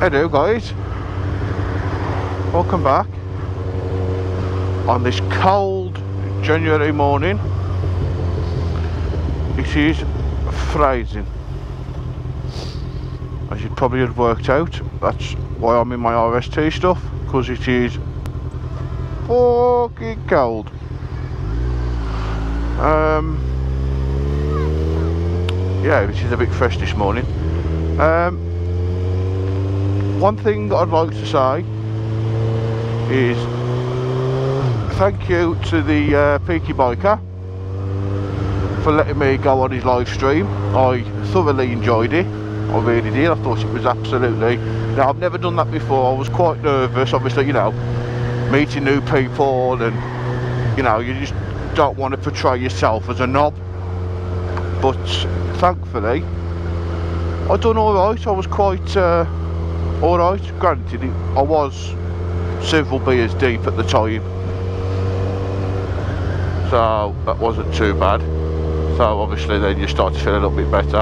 Hello guys, welcome back on this cold January morning. It is freezing. As you probably have worked out, that's why I'm in my RST stuff, because it is fucking cold. Um, yeah, which is a bit fresh this morning. Um, one thing I'd like to say is thank you to the uh, Peaky Biker for letting me go on his live stream. I thoroughly enjoyed it. I really did. I thought it was absolutely. Now I've never done that before. I was quite nervous. Obviously, you know, meeting new people and you know, you just don't want to portray yourself as a knob. But thankfully, I done all right. I was quite. Uh, Alright, granted I was several beers deep at the time. So that wasn't too bad. So obviously then you start to feel a little bit better.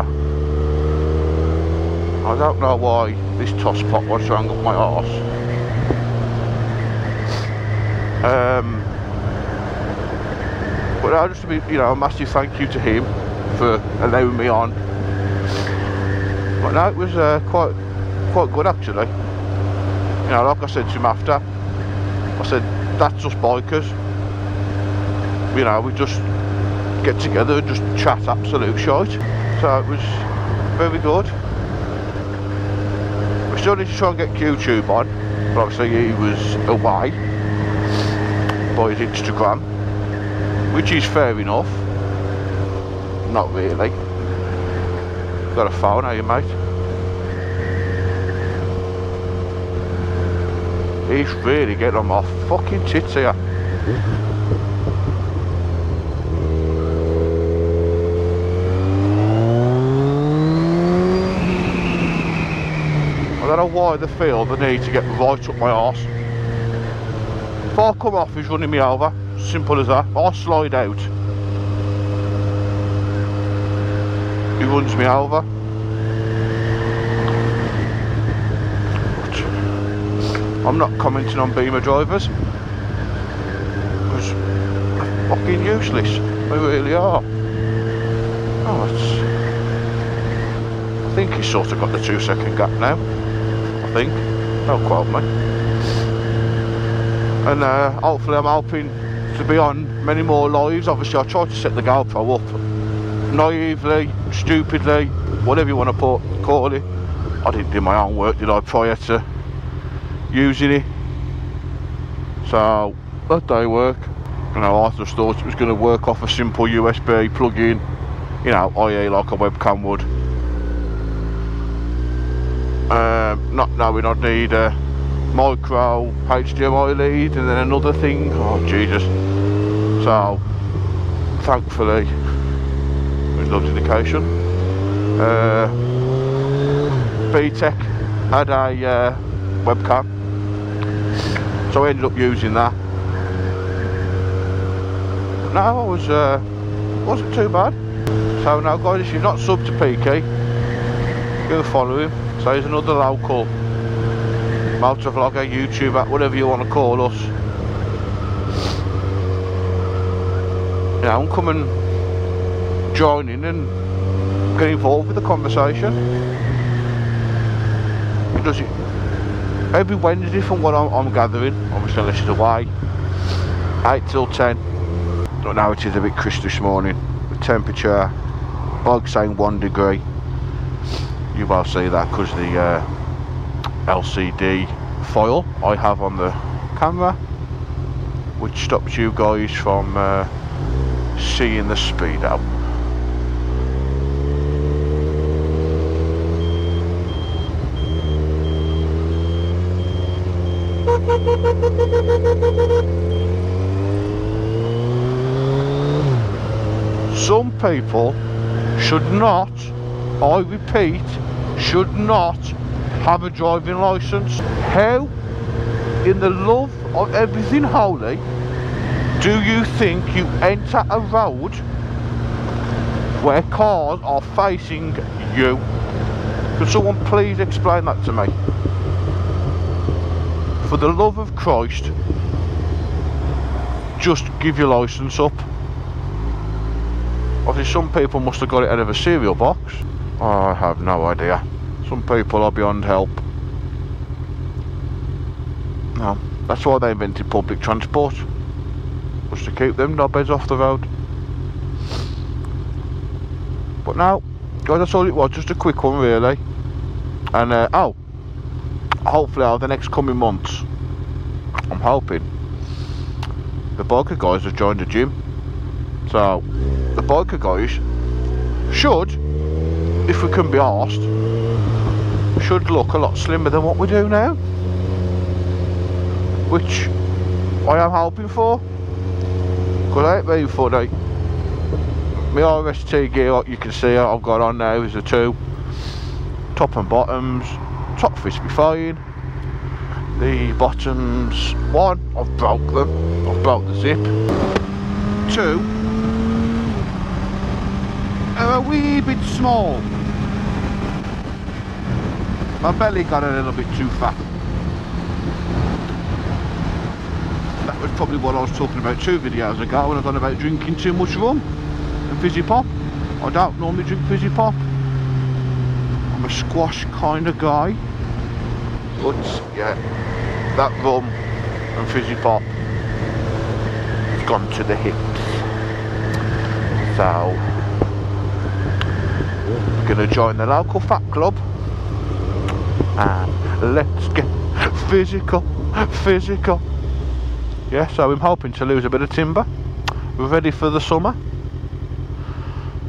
I don't know why this toss pot wants to hang up my arse. Um, but I just be, you know a massive thank you to him for allowing me on but no it was uh, quite quite good actually. You know, like I said to him after, I said, that's just bikers. You know, we just get together and just chat absolute shite. So it was very good. We still need to try and get YouTube on, but obviously he was away by his Instagram, which is fair enough. Not really. Got a phone, are you mate? He's really getting on my fucking tits here. I don't know why they feel the need to get right up my arse. If I come off, he's running me over. Simple as that. I slide out. He runs me over. I'm not commenting on Beamer drivers because they're fucking useless. They really are. Oh, it's. I think he's sort of got the two second gap now. I think. Don't quote me. And uh, hopefully, I'm hoping to be on many more lives. Obviously, I tried to set the GoPro up naively, stupidly, whatever you want to put, call it. I didn't do my own work, did I, prior to using it so that day work you know I just thought it was going to work off a simple USB plug-in you know i.e. like a webcam would um, not knowing I'd need a micro HDMI lead and then another thing oh Jesus so thankfully it lovely indication uh, BTEC had a uh, webcam. So I ended up using that. No I was uh, wasn't too bad. So now guys if you're not sub to Peaky go follow him. So he's another local motor vlogger YouTuber whatever you want to call us. Know come and join in and get involved with the conversation does it every Wednesday from what I'm, I'm gathering, obviously unless it's away, 8 till 10. But now it is a bit crisp this morning. The temperature, bug saying 1 degree. You will see that because the uh, LCD foil I have on the camera, which stops you guys from uh, seeing the speed out. Some people should not, I repeat, should not have a driving licence. How, in the love of everything holy, do you think you enter a road where cars are facing you? Can someone please explain that to me? For the love of Christ, just give your licence up. Obviously some people must have got it out of a cereal box. I have no idea. Some people are beyond help. No, that's why they invented public transport. Was to keep them knobheads off the road. But now, guys, that's all it was. Just a quick one, really. And, uh, oh, hopefully over the next coming months, I'm hoping, the biker guys have joined the gym. So, the biker guys should, if we can be asked, should look a lot slimmer than what we do now. Which I am hoping for. Because I ain't being funny. My RST gear, like you can see, I've got on now is the two. Top and bottoms. Top fits be fine. The bottoms, one, I've broke them. I've broke the zip. Two, are a wee bit small. My belly got a little bit too fat. That was probably what I was talking about two videos ago when I was on about drinking too much rum and fizzy pop. I don't normally drink fizzy pop. I'm a squash kind of guy. But yeah, that rum and fizzy pop has gone to the hips. So I'm gonna join the local fat club and let's get physical physical yeah so I'm hoping to lose a bit of timber we're ready for the summer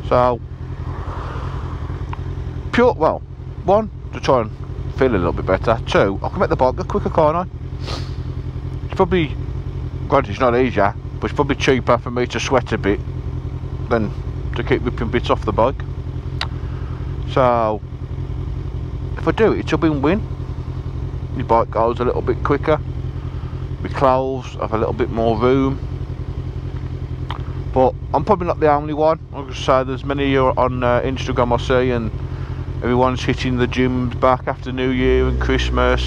so pure well one to try and feel a little bit better two I can make the bike go quicker I it's probably granted it's not easier but it's probably cheaper for me to sweat a bit than to keep ripping bits off the bike so if I do it, it'll be win. My bike goes a little bit quicker. My clothes have a little bit more room. But I'm probably not the only one. Like I say, there's many of you on uh, Instagram I see and everyone's hitting the gyms back after New Year and Christmas.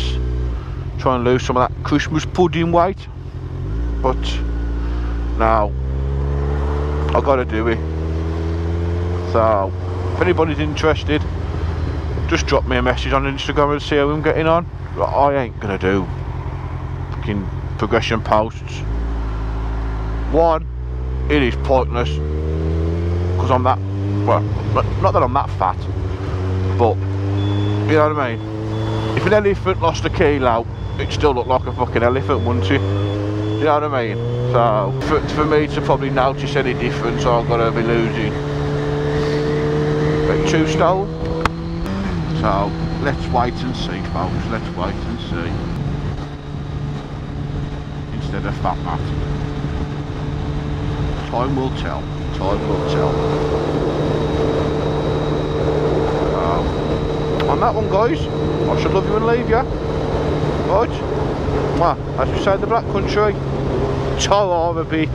Trying to lose some of that Christmas pudding weight. But now, I've got to do it. So, if anybody's interested, just drop me a message on Instagram and see how I'm getting on. I ain't gonna do fucking progression posts. One, it is pointless because I'm that well, not that I'm that fat, you know what I mean. If an elephant lost a kilo, it'd still look like a fucking elephant, wouldn't it? You know what I mean? So for, for me to probably notice any difference, I've got to be losing about two stone. So let's wait and see folks, let's wait and see. Instead of fat mat. Time will tell, time will tell. On that one guys, I should love you and leave you. Right? Well, as we say the Black Country, ciao a bit.